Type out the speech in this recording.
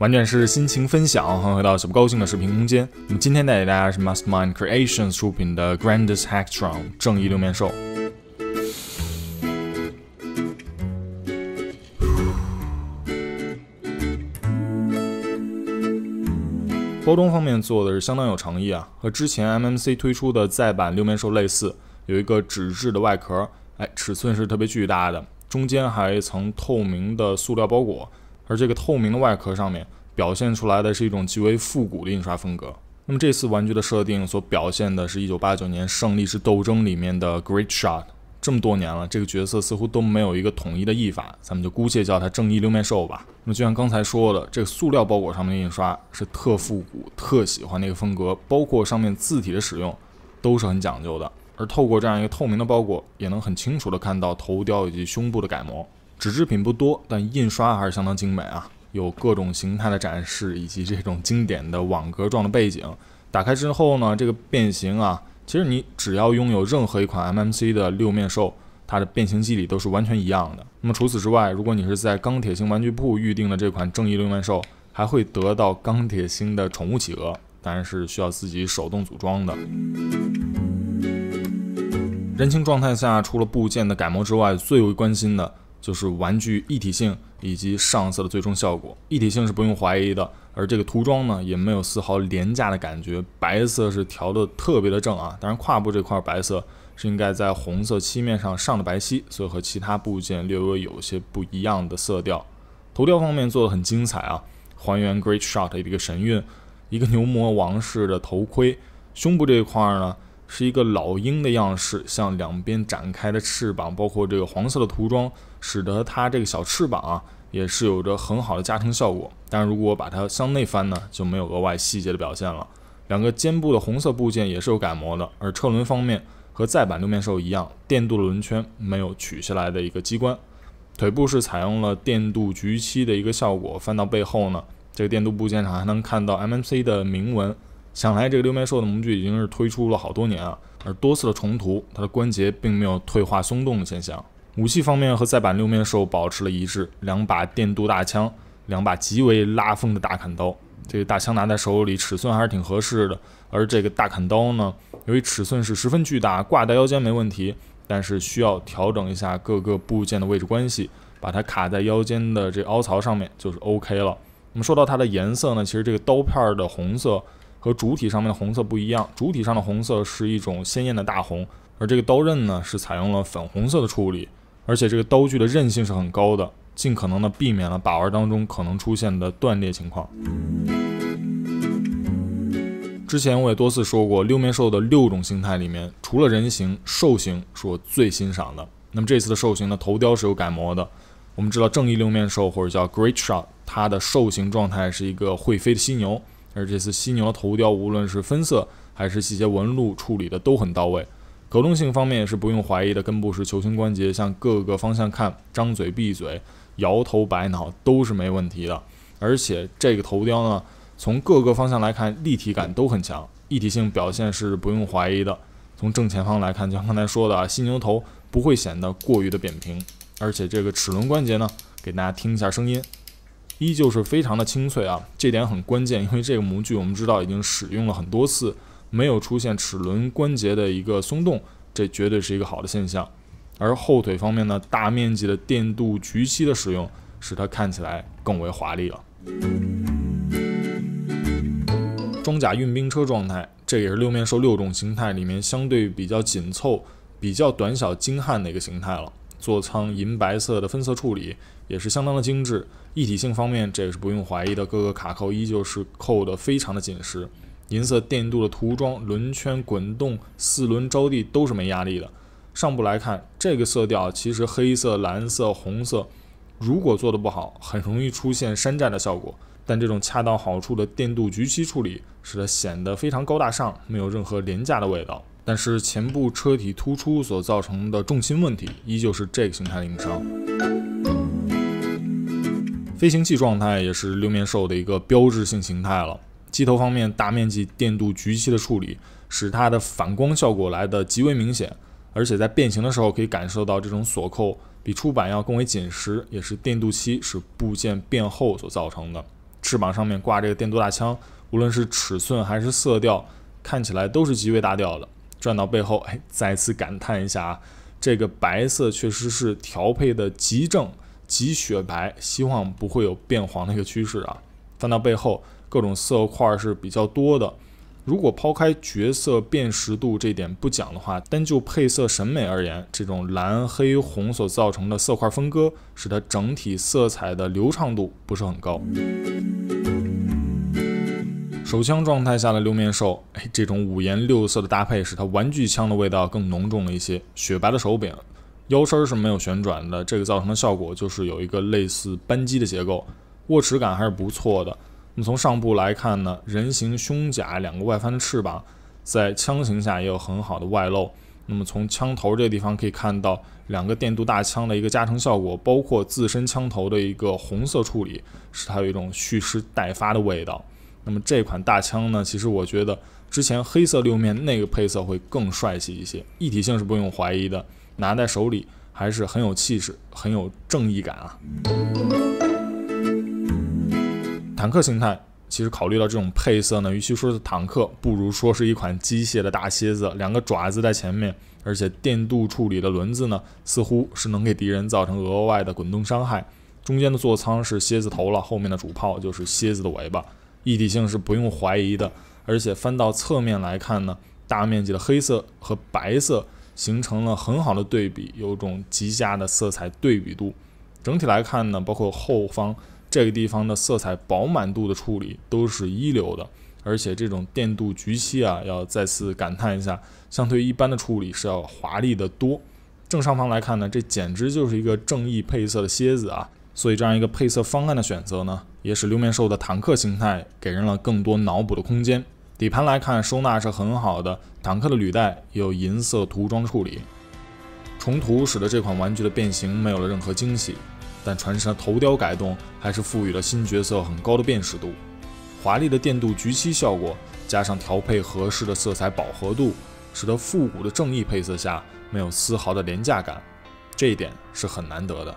完全是心情分享，欢迎回到小不高兴的视频空间。那么今天带给大家是 Mastermind Creations 出品的 Grandest Hacktron 正义六面兽。包装方面做的是相当有诚意啊，和之前 MMC 推出的再版六面兽类似，有一个纸质的外壳，哎，尺寸是特别巨大的，中间还有一层透明的塑料包裹。而这个透明的外壳上面表现出来的是一种极为复古的印刷风格。那么这次玩具的设定所表现的是一九八九年《胜利之斗争》里面的 Great Shot。这么多年了，这个角色似乎都没有一个统一的译法，咱们就姑且叫它正义六面兽吧。那么就像刚才说的，这个塑料包裹上面的印刷是特复古、特喜欢的一个风格，包括上面字体的使用都是很讲究的。而透过这样一个透明的包裹，也能很清楚的看到头雕以及胸部的改模。纸制品不多，但印刷还是相当精美啊！有各种形态的展示，以及这种经典的网格状的背景。打开之后呢，这个变形啊，其实你只要拥有任何一款 MMC 的六面兽，它的变形机理都是完全一样的。那么除此之外，如果你是在钢铁星玩具铺预定的这款正义六面兽，还会得到钢铁星的宠物企鹅，当然是需要自己手动组装的。人形状态下，除了部件的改模之外，最为关心的。就是玩具一体性以及上色的最终效果，一体性是不用怀疑的，而这个涂装呢也没有丝毫廉价的感觉，白色是调的特别的正啊，当然胯部这块白色是应该在红色漆面上上的白漆，所以和其他部件略微有些不一样的色调。头雕方面做的很精彩啊，还原 Great Shot 的一个神韵，一个牛魔王式的头盔，胸部这一块呢。是一个老鹰的样式，向两边展开的翅膀，包括这个黄色的涂装，使得它这个小翅膀啊，也是有着很好的加成效果。但如果把它向内翻呢，就没有额外细节的表现了。两个肩部的红色部件也是有改模的，而车轮方面和再版六面兽一样，电镀的轮圈没有取下来的一个机关。腿部是采用了电镀橘漆的一个效果，翻到背后呢，这个电镀部件上还能看到 MMC 的铭文。想来这个六面兽的模具已经是推出了好多年啊，而多次的重涂，它的关节并没有退化松动的现象。武器方面和再版六面兽保持了一致，两把电镀大枪，两把极为拉风的大砍刀。这个大枪拿在手里尺寸还是挺合适的，而这个大砍刀呢，由于尺寸是十分巨大，挂在腰间没问题，但是需要调整一下各个部件的位置关系，把它卡在腰间的这凹槽上面就是 OK 了。那么说到它的颜色呢，其实这个刀片的红色。和主体上面的红色不一样，主体上的红色是一种鲜艳的大红，而这个刀刃呢是采用了粉红色的处理，而且这个刀具的韧性是很高的，尽可能的避免了把玩当中可能出现的断裂情况。之前我也多次说过，六面兽的六种形态里面，除了人形，兽形是我最欣赏的。那么这次的兽形呢头雕是有改模的。我们知道正义六面兽或者叫 Great Shot，它的兽形状态是一个会飞的犀牛。而这次犀牛头雕，无论是分色还是细节纹路处理的都很到位。可动性方面也是不用怀疑的，根部是球形关节，向各个方向看，张嘴闭嘴，摇头摆脑都是没问题的。而且这个头雕呢，从各个方向来看，立体感都很强，一体性表现是不用怀疑的。从正前方来看，就像刚才说的啊，犀牛头不会显得过于的扁平，而且这个齿轮关节呢，给大家听一下声音。依旧是非常的清脆啊，这点很关键，因为这个模具我们知道已经使用了很多次，没有出现齿轮关节的一个松动，这绝对是一个好的现象。而后腿方面呢，大面积的电镀橘漆的使用，使它看起来更为华丽了。装甲运兵车状态，这也是六面兽六种形态里面相对比较紧凑、比较短小精悍的一个形态了。座舱银白色的分色处理也是相当的精致，一体性方面这也是不用怀疑的，各个卡扣依旧是扣得非常的紧实，银色电镀的涂装、轮圈滚动、四轮着地都是没压力的。上部来看，这个色调其实黑色、蓝色、红色，如果做的不好，很容易出现山寨的效果。但这种恰到好处的电镀橘漆处理，使得显得非常高大上，没有任何廉价的味道。但是前部车体突出所造成的重心问题，依旧是这个形态的硬伤。飞行器状态也是六面兽的一个标志性形态了。机头方面，大面积电镀橘漆的处理，使它的反光效果来的极为明显，而且在变形的时候可以感受到这种锁扣比出版要更为紧实，也是电镀漆使部件变厚所造成的。翅膀上面挂这个电镀大枪，无论是尺寸还是色调，看起来都是极为大调的。转到背后，哎，再次感叹一下啊，这个白色确实是调配的极正、极雪白，希望不会有变黄的一个趋势啊。翻到背后，各种色块是比较多的。如果抛开角色辨识度这点不讲的话，单就配色审美而言，这种蓝、黑、红所造成的色块分割，使它整体色彩的流畅度不是很高。手枪状态下的六面兽，哎，这种五颜六色的搭配，使它玩具枪的味道更浓重了一些。雪白的手柄，腰身是没有旋转的，这个造成的效果就是有一个类似扳机的结构，握持感还是不错的。那么从上部来看呢，人形胸甲两个外翻的翅膀，在枪形下也有很好的外露。那么从枪头这个地方可以看到两个电镀大枪的一个加成效果，包括自身枪头的一个红色处理，使它有一种蓄势待发的味道。那么这款大枪呢，其实我觉得之前黑色六面那个配色会更帅气一些，一体性是不用怀疑的，拿在手里还是很有气势，很有正义感啊。坦克形态，其实考虑到这种配色呢，与其说是坦克，不如说是一款机械的大蝎子，两个爪子在前面，而且电镀处理的轮子呢，似乎是能给敌人造成额外的滚动伤害。中间的座舱是蝎子头了，后面的主炮就是蝎子的尾巴。一体性是不用怀疑的，而且翻到侧面来看呢，大面积的黑色和白色形成了很好的对比，有种极佳的色彩对比度。整体来看呢，包括后方这个地方的色彩饱满度的处理都是一流的，而且这种电镀橘漆啊，要再次感叹一下，相对一般的处理是要华丽的多。正上方来看呢，这简直就是一个正义配色的蝎子啊！所以这样一个配色方案的选择呢，也使六面兽的坦克形态给人了更多脑补的空间。底盘来看，收纳是很好的，坦克的履带也有银色涂装处理。重涂使得这款玩具的变形没有了任何惊喜，但船身的头雕改动还是赋予了新角色很高的辨识度。华丽的电镀橘漆效果，加上调配合适的色彩饱和度，使得复古的正义配色下没有丝毫的廉价感，这一点是很难得的。